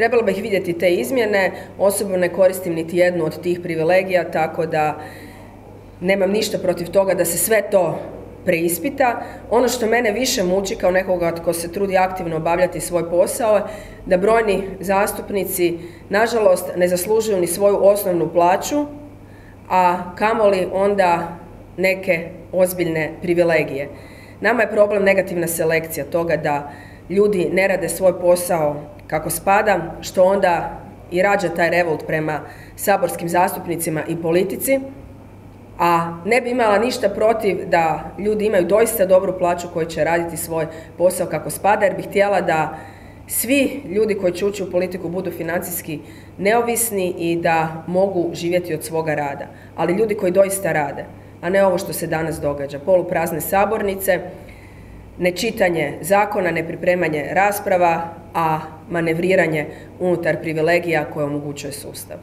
trebalo bih vidjeti te izmjene, osobno ne koristim niti jednu od tih privilegija, tako da nemam ništa protiv toga da se sve to preispita. Ono što mene više muči kao nekoga tko se trudi aktivno obavljati svoj posao da brojni zastupnici nažalost ne zaslužuju ni svoju osnovnu plaću, a kamoli onda neke ozbiljne privilegije. Nama je problem negativna selekcija toga da ljudi ne rade svoj posao kako spada, što onda i rađa taj revolt prema saborskim zastupnicima i politici, a ne bi imala ništa protiv da ljudi imaju doista dobru plaću koji će raditi svoj posao kako spada, jer bih htjela da svi ljudi koji će ući u politiku budu financijski neovisni i da mogu živjeti od svoga rada. Ali ljudi koji doista rade, a ne ovo što se danas događa. Poluprazne sabornice, nečitanje zakona, nepripremanje rasprava, a manevriranje unutar privilegija koje omogućuje sustav.